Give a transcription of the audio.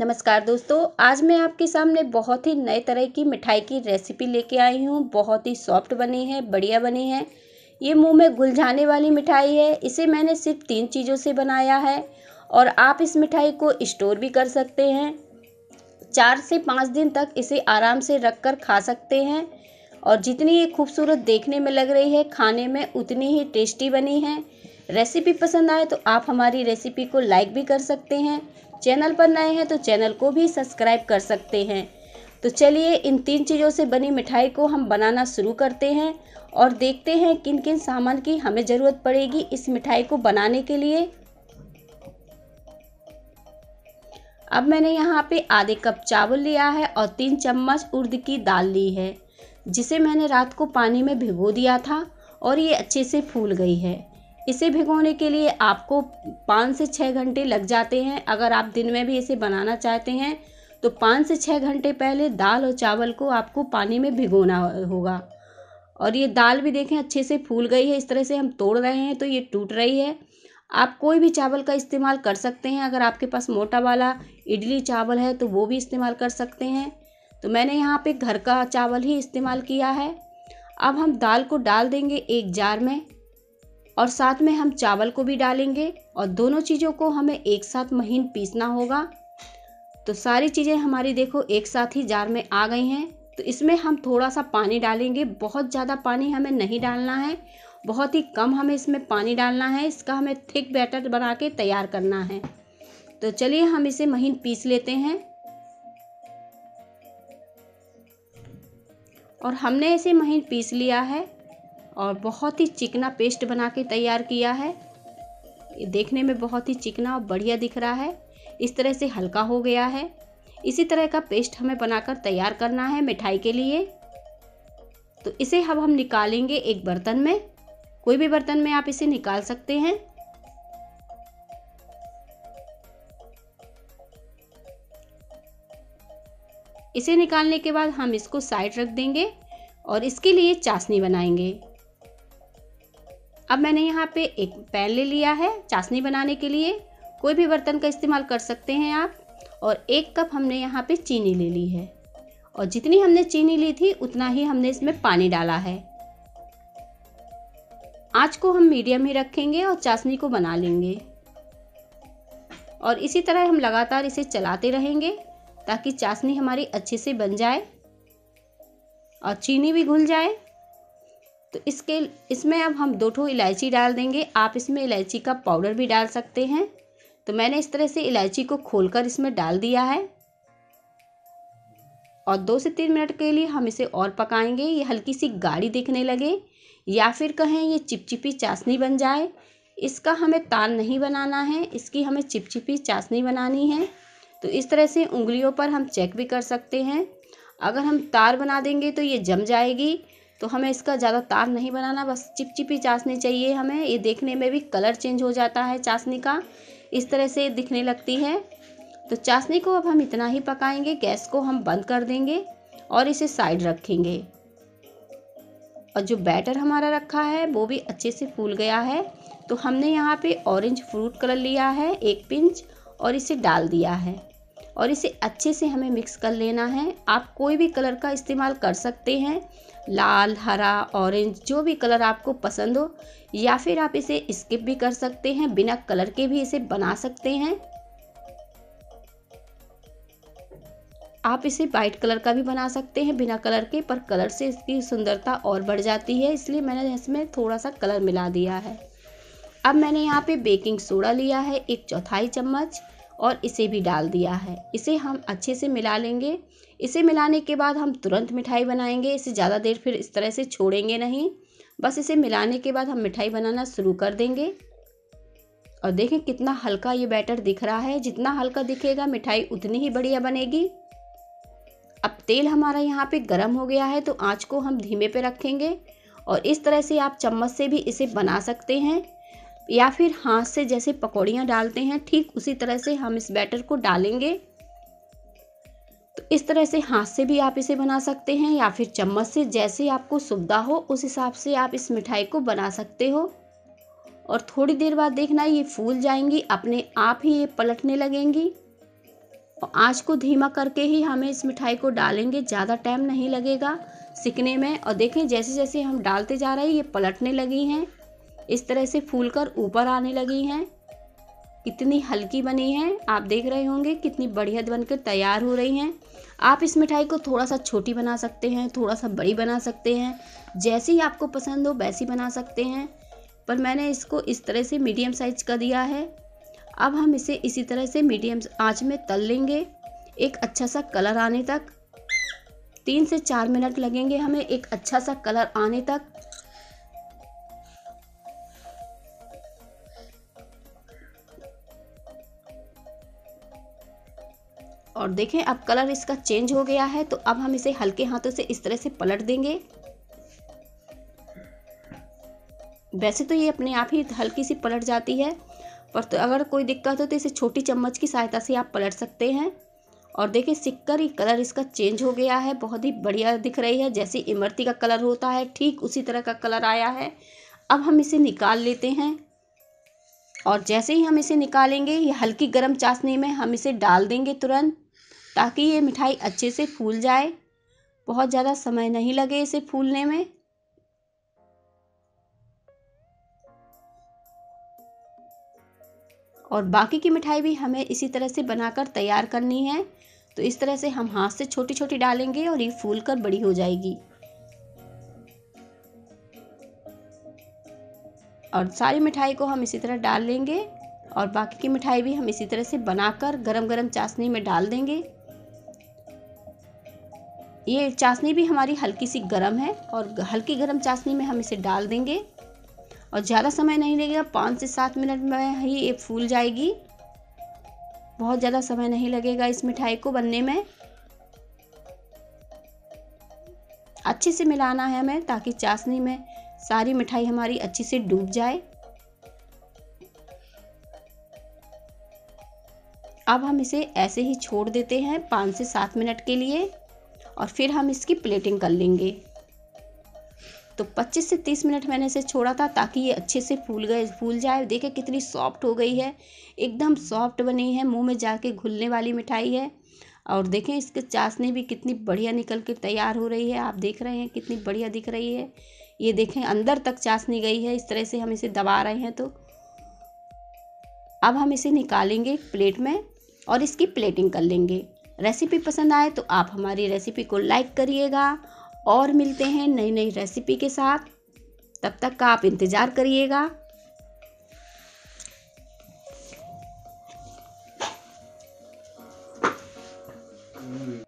नमस्कार दोस्तों, आज मैं आपके सामने बहुत ही नए तरह की मिठाई की रेसिपी लेके आई हूँ। बहुत ही सॉफ्ट बनी है, बढ़िया बनी है। ये मुँह में घुल जाने वाली मिठाई है। इसे मैंने सिर्फ़ तीन चीज़ों से बनाया है और आप इस मिठाई को स्टोर भी कर सकते हैं। चार से पाँच दिन तक इसे आराम से रख कर खा सकते हैं और जितनी ये खूबसूरत देखने में लग रही है, खाने में उतनी ही टेस्टी बनी है। रेसिपी पसंद आए तो आप हमारी रेसिपी को लाइक भी कर सकते हैं। चैनल पर नए हैं तो चैनल को भी सब्सक्राइब कर सकते हैं। तो चलिए इन तीन चीज़ों से बनी मिठाई को हम बनाना शुरू करते हैं और देखते हैं किन किन सामान की हमें ज़रूरत पड़ेगी इस मिठाई को बनाने के लिए। अब मैंने यहाँ पे आधे कप चावल लिया है और तीन चम्मच उर्द की दाल ली है, जिसे मैंने रात को पानी में भिगो दिया था और ये अच्छे से फूल गई है। इसे भिगोने के लिए आपको पाँच से छः घंटे लग जाते हैं। अगर आप दिन में भी इसे बनाना चाहते हैं तो पाँच से छः घंटे पहले दाल और चावल को आपको पानी में भिगोना होगा। और ये दाल भी देखें, अच्छे से फूल गई है, इस तरह से हम तोड़ रहे हैं तो ये टूट रही है। आप कोई भी चावल का इस्तेमाल कर सकते हैं। अगर आपके पास मोटा वाला इडली चावल है तो वो भी इस्तेमाल कर सकते हैं। तो मैंने यहाँ पे घर का चावल ही इस्तेमाल किया है। अब हम दाल को डाल देंगे एक जार में। और साथ में हम चावल को भी डालेंगे और दोनों चीज़ों को हमें एक साथ महीन पीसना होगा। तो सारी चीज़ें हमारी देखो एक साथ ही जार में आ गई हैं। तो इसमें हम थोड़ा सा पानी डालेंगे। बहुत ज़्यादा पानी हमें नहीं डालना है। बहुत ही कम हमें इसमें पानी डालना है। इसका हमें थिक बैटर बना के तैयार करना है। तो चलिए हम इसे महीन पीस लेते हैं। और हमने इसे महीन पीस लिया है। और बहुत ही चिकना पेस्ट बना के तैयार किया है। देखने में बहुत ही चिकना और बढ़िया दिख रहा है। इस तरह से हल्का हो गया है। इसी तरह का पेस्ट हमें बनाकर तैयार करना है मिठाई के लिए। तो इसे अब हम निकालेंगे एक बर्तन में। कोई भी बर्तन में आप इसे निकाल सकते हैं। इसे निकालने के बाद हम इसको साइड रख देंगे और इसके लिए चाशनी बनाएँगे। अब मैंने यहाँ पे एक पैन ले लिया है चाशनी बनाने के लिए। कोई भी बर्तन का इस्तेमाल कर सकते हैं आप। और एक कप हमने यहाँ पे चीनी ले ली है। और जितनी हमने चीनी ली थी, उतना ही हमने इसमें पानी डाला है। आँच को हम मीडियम ही रखेंगे और चाशनी को बना लेंगे। और इसी तरह हम लगातार इसे चलाते रहेंगे ताकि चाशनी हमारी अच्छे से बन जाए और चीनी भी घुल जाए। तो इसके, इसमें अब हम दो ठो इलायची डाल देंगे। आप इसमें इलायची का पाउडर भी डाल सकते हैं। तो मैंने इस तरह से इलायची को खोलकर इसमें डाल दिया है। और दो से तीन मिनट के लिए हम इसे और पकाएँगे। ये हल्की सी गाढ़ी दिखने लगे। या फिर कहें ये चिपचिपी चाशनी बन जाए। इसका हमें तार नहीं बनाना है। इसकी हमें चिपचिपी चाशनी बनानी है। तो इस तरह से उंगलियों पर हम चेक भी कर सकते हैं। अगर हम तार बना देंगे तो ये जम जाएगी। तो हमें इसका ज़्यादा तार नहीं बनाना, बस चिपचिपी चाशनी चाहिए हमें। ये देखने में भी कलर चेंज हो जाता है चाशनी का। इस तरह से दिखने लगती है। तो चाशनी को अब हम इतना ही पकाएँगे, गैस को हम बंद कर देंगे और इसे साइड रखेंगे। और जो बैटर हमारा रखा है, वो भी अच्छे से फूल गया है। तो हमने यहाँ पे ऑरेंज फ्रूट कलर लिया है, एक पिंच, और इसे डाल दिया है। और इसे अच्छे से हमें मिक्स कर लेना है। आप कोई भी कलर का इस्तेमाल कर सकते हैं। लाल, हरा ऑरेंज जो भी कलर आपको पसंद हो, या फिर आप इसे स्किप भी कर सकते हैं, बिना कलर के भी इसे बना सकते हैं। आप इसे वाइट कलर का भी बना सकते हैं, बिना कलर के, पर कलर से इसकी सुंदरता और बढ़ जाती है, इसलिए मैंने इसमें थोड़ा सा कलर मिला दिया है। अब मैंने यहाँ पे बेकिंग सोडा लिया है, एक चौथाई चम्मच। और इसे भी डाल दिया है। इसे हम अच्छे से मिला लेंगे। इसे मिलाने के बाद हम तुरंत मिठाई बनाएँगे। इसे ज़्यादा देर फिर इस तरह से छोड़ेंगे नहीं। बस इसे मिलाने के बाद हम मिठाई बनाना शुरू कर देंगे। और देखें कितना हल्का ये बैटर दिख रहा है। जितना हल्का दिखेगा मिठाई उतनी ही बढ़िया बनेगी। अब तेल हमारा यहाँ पे गर्म हो गया है तो आँच को हम धीमे पे रखेंगे। और इस तरह से आप चम्मच से भी इसे बना सकते हैं। या फिर हाथ से जैसे पकौड़ियाँ डालते हैं, ठीक उसी तरह से हम इस बैटर को डालेंगे। तो इस तरह से हाथ से भी आप इसे बना सकते हैं या फिर चम्मच से जैसे आपको सुविधा हो, उस हिसाब से आप इस मिठाई को बना सकते हो। और थोड़ी देर बाद देखना ये फूल जाएँगी, अपने आप ही ये पलटने लगेंगी। और आँच को धीमा करके ही हमें इस मिठाई को डालेंगे, ज़्यादा टाइम नहीं लगेगा सिकने में। और देखें जैसे जैसे हम डालते जा रहे हैं, ये पलटने लगी हैं। इस तरह से फूल कर ऊपर आने लगी हैं। कितनी हल्की बनी है। आप देख रहे होंगे कितनी बढ़िया बनकर तैयार हो रही हैं। आप इस मिठाई को थोड़ा सा छोटी बना सकते हैं, थोड़ा सा बड़ी बना सकते हैं। जैसी आपको पसंद हो वैसी बना सकते हैं। पर मैंने इसको इस तरह से मीडियम साइज़ का दिया है। अब हम इसे इसी तरह से मीडियम आँच में तल लेंगे। एक अच्छा सा कलर आने तक। तीन से चार मिनट लगेंगे हमें एक अच्छा सा कलर आने तक। और देखें, अब कलर इसका चेंज हो गया है तो अब हम इसे हल्के हाथों से इस तरह से पलट देंगे। वैसे तो ये अपने आप ही हल्की सी पलट जाती है, पर तो अगर कोई दिक्कत हो तो इसे छोटी चम्मच की सहायता से आप पलट सकते हैं। और देखिए सिक्कर ही कलर इसका चेंज हो गया है, बहुत ही बढ़िया दिख रही है, जैसे इमरती का कलर होता है, ठीक उसी तरह का कलर आया है। अब हम इसे निकाल लेते हैं, और जैसे ही हम इसे निकालेंगे, ये हल्की गर्म चाशनी में हम इसे डाल देंगे तुरंत। ताकि ये मिठाई अच्छे से फूल जाए। बहुत ज़्यादा समय नहीं लगे इसे फूलने में। और बाकी की मिठाई भी हमें इसी तरह से बनाकर तैयार करनी है। तो इस तरह से हम हाथ से छोटी छोटी डालेंगे और ये फूल कर बड़ी हो जाएगी। और सारी मिठाई को हम इसी तरह डाल लेंगे और बाकी की मिठाई भी हम इसी तरह से बनाकर गरम गरम चाशनी में डाल देंगे। ये चाशनी भी हमारी हल्की सी गर्म है और हल्की गर्म चाशनी में हम इसे डाल देंगे। और ज़्यादा समय नहीं लगेगा, पाँच से सात मिनट में ही ये फूल जाएगी। बहुत ज़्यादा समय नहीं लगेगा इस मिठाई को बनने में। अच्छे से मिलाना है हमें ताकि चाशनी में सारी मिठाई हमारी अच्छी से डूब जाए। अब हम इसे ऐसे ही छोड़ देते हैं पाँच से सात मिनट के लिए। और फिर हम इसकी प्लेटिंग कर लेंगे। तो 25 से 30 मिनट मैंने इसे छोड़ा था ताकि ये अच्छे से फूल गए, फूल जाए। देखे कितनी सॉफ्ट हो गई है। एकदम सॉफ्ट बनी है, मुँह में जाके घुलने वाली मिठाई है। और देखें इसके चाशनी भी कितनी बढ़िया निकल के तैयार हो रही है। आप देख रहे हैं कितनी बढ़िया दिख रही है। ये देखें अंदर तक चाशनी गई है। इस तरह से हम इसे दबा रहे हैं तो। अब हम इसे निकालेंगे प्लेट में और इसकी प्लेटिंग कर लेंगे। रेसिपी पसंद आए तो आप हमारी रेसिपी को लाइक करिएगा और मिलते हैं नई नई रेसिपी के साथ तब तक का आप इंतज़ार करिएगा Mm.